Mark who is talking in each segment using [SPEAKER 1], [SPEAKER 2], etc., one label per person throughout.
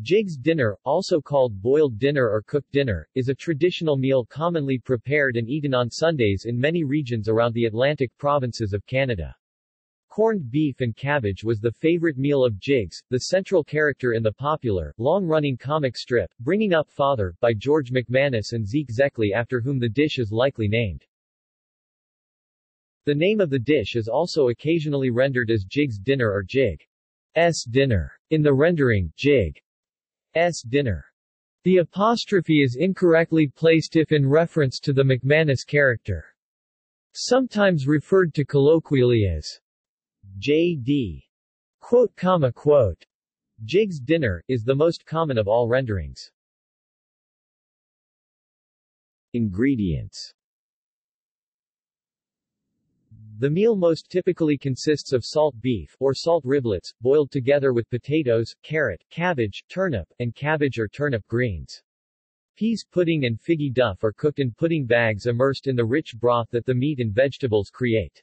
[SPEAKER 1] Jiggs dinner, also called boiled dinner or cooked dinner, is a traditional meal commonly prepared and eaten on Sundays in many regions around the Atlantic provinces of Canada. Corned beef and cabbage was the favorite meal of Jiggs, the central character in the popular, long-running comic strip, Bringing Up Father, by George McManus and Zeke Zekley after whom the dish is likely named. The name of the dish is also occasionally rendered as Jigs dinner or Jigg's dinner. In the rendering, Jigg's dinner. The apostrophe is incorrectly placed if in reference to the McManus character. Sometimes referred to colloquially as J.D. Quote, comma, quote. Jiggs dinner, is the most common of all renderings. Ingredients The meal most typically consists of salt beef, or salt riblets, boiled together with potatoes, carrot, cabbage, turnip, and cabbage or turnip greens. Pease pudding and figgy duff are cooked in pudding bags immersed in the rich broth that the meat and vegetables create.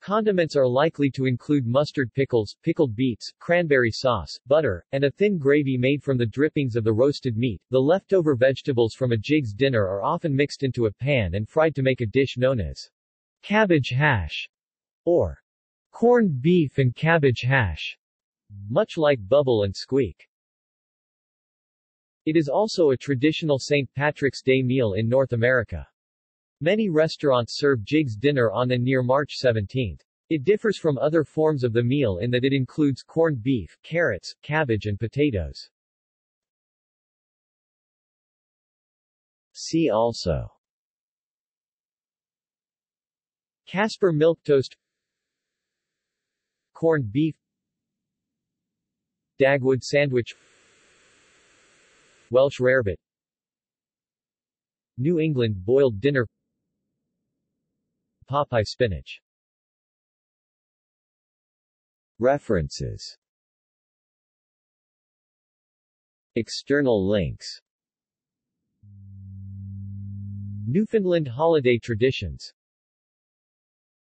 [SPEAKER 1] Condiments are likely to include mustard pickles, pickled beets, cranberry sauce, butter, and a thin gravy made from the drippings of the roasted meat. The leftover vegetables from a Jiggs dinner are often mixed into a pan and fried to make a dish known as cabbage hash or corned beef and cabbage hash, much like bubble and squeak. It is also a traditional St. Patrick's Day meal in North America. Many restaurants serve Jiggs dinner on and near March 17. It differs from other forms of the meal in that it includes corned beef, carrots, cabbage and potatoes. See also Caspar Milquetoast Corned beef Dagwood sandwich Welsh rarebit New England boiled dinner Popeye spinach. References. External links. Newfoundland holiday traditions